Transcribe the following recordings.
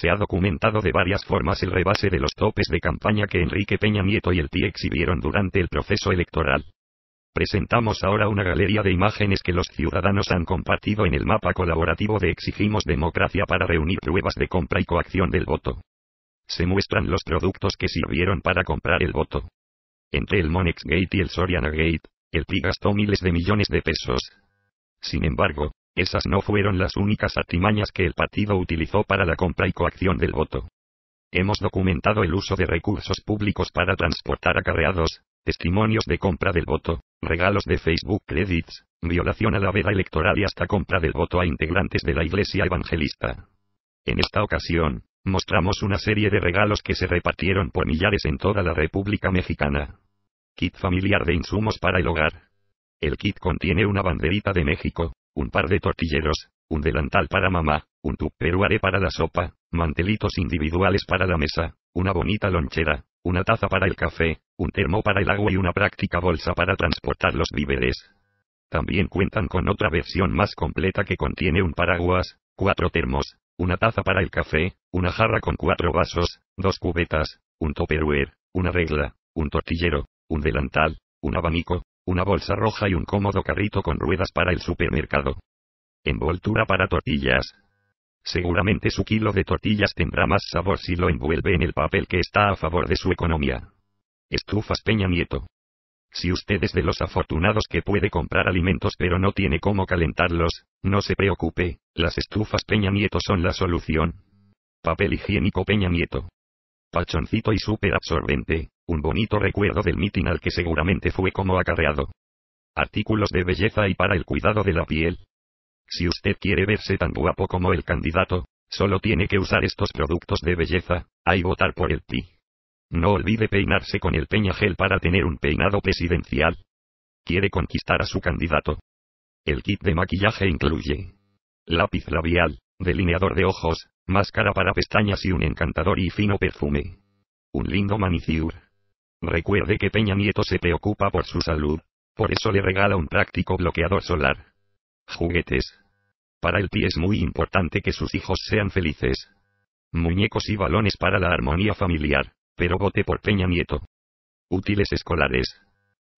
Se ha documentado de varias formas el rebase de los topes de campaña que Enrique Peña Nieto y el PI exhibieron durante el proceso electoral. Presentamos ahora una galería de imágenes que los ciudadanos han compartido en el mapa colaborativo de Exigimos Democracia para reunir pruebas de compra y coacción del voto. Se muestran los productos que sirvieron para comprar el voto. Entre el Monex Gate y el Soriana Gate, el PRI gastó miles de millones de pesos. Sin embargo, esas no fueron las únicas artimañas que el partido utilizó para la compra y coacción del voto. Hemos documentado el uso de recursos públicos para transportar acarreados, testimonios de compra del voto, regalos de Facebook Credits, violación a la veda electoral y hasta compra del voto a integrantes de la Iglesia Evangelista. En esta ocasión, mostramos una serie de regalos que se repartieron por millares en toda la República Mexicana. Kit familiar de insumos para el hogar. El kit contiene una banderita de México, un par de tortilleros, un delantal para mamá, un tupperuare para la sopa, mantelitos individuales para la mesa, una bonita lonchera, una taza para el café, un termo para el agua y una práctica bolsa para transportar los víveres. También cuentan con otra versión más completa que contiene un paraguas, cuatro termos, una taza para el café, una jarra con cuatro vasos, dos cubetas, un topperware, una regla, un tortillero, un delantal, un abanico, una bolsa roja y un cómodo carrito con ruedas para el supermercado. Envoltura para tortillas. Seguramente su kilo de tortillas tendrá más sabor si lo envuelve en el papel que está a favor de su economía. Estufas Peña Nieto. Si usted es de los afortunados que puede comprar alimentos pero no tiene cómo calentarlos, no se preocupe, las estufas Peña Nieto son la solución. Papel higiénico Peña Nieto. Pachoncito y súper absorbente, un bonito recuerdo del mitin al que seguramente fue como acarreado. Artículos de belleza y para el cuidado de la piel, si usted quiere verse tan guapo como el candidato, solo tiene que usar estos productos de belleza, y votar por el PI. No olvide peinarse con el Peña Gel para tener un peinado presidencial. Quiere conquistar a su candidato. El kit de maquillaje incluye lápiz labial, delineador de ojos, máscara para pestañas y un encantador y fino perfume. Un lindo manicure. Recuerde que Peña Nieto se preocupa por su salud, por eso le regala un práctico bloqueador solar. Juguetes. Para el pie es muy importante que sus hijos sean felices. Muñecos y balones para la armonía familiar, pero vote por Peña Nieto. Útiles escolares.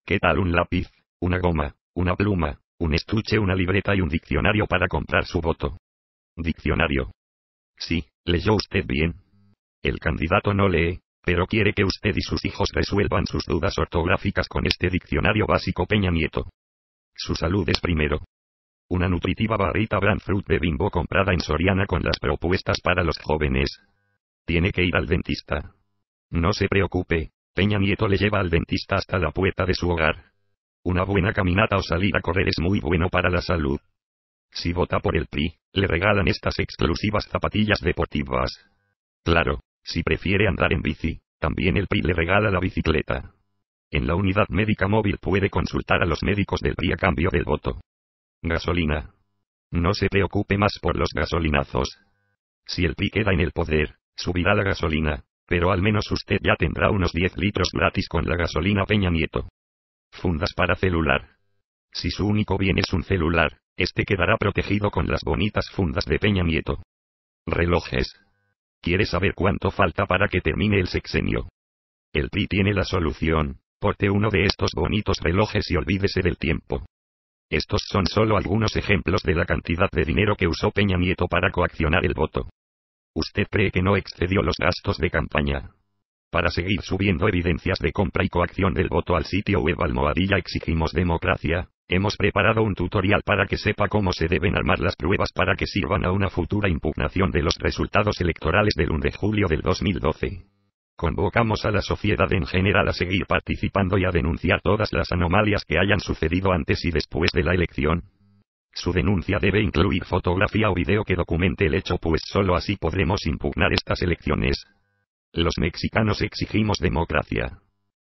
¿Qué tal un lápiz, una goma, una pluma, un estuche, una libreta y un diccionario para comprar su voto? Diccionario. Sí, leyó usted bien. El candidato no lee, pero quiere que usted y sus hijos resuelvan sus dudas ortográficas con este diccionario básico Peña Nieto. Su salud es primero. Una nutritiva barrita Brand Fruit de Bimbo comprada en Soriana con las propuestas para los jóvenes. Tiene que ir al dentista. No se preocupe, Peña Nieto le lleva al dentista hasta la puerta de su hogar. Una buena caminata o salir a correr es muy bueno para la salud. Si vota por el PRI, le regalan estas exclusivas zapatillas deportivas. Claro, si prefiere andar en bici, también el PRI le regala la bicicleta. En la unidad médica móvil puede consultar a los médicos del PRI a cambio del voto. Gasolina. No se preocupe más por los gasolinazos. Si el PRI queda en el poder, subirá la gasolina, pero al menos usted ya tendrá unos 10 litros gratis con la gasolina Peña Nieto. Fundas para celular. Si su único bien es un celular, este quedará protegido con las bonitas fundas de Peña Nieto. Relojes. ¿Quiere saber cuánto falta para que termine el sexenio? El PRI tiene la solución, porte uno de estos bonitos relojes y olvídese del tiempo. Estos son solo algunos ejemplos de la cantidad de dinero que usó Peña Nieto para coaccionar el voto. ¿Usted cree que no excedió los gastos de campaña? Para seguir subiendo evidencias de compra y coacción del voto al sitio web Almohadilla Exigimos Democracia, hemos preparado un tutorial para que sepa cómo se deben armar las pruebas para que sirvan a una futura impugnación de los resultados electorales del 1 de julio del 2012. Convocamos a la sociedad en general a seguir participando y a denunciar todas las anomalías que hayan sucedido antes y después de la elección. Su denuncia debe incluir fotografía o video que documente el hecho pues solo así podremos impugnar estas elecciones. Los mexicanos exigimos democracia.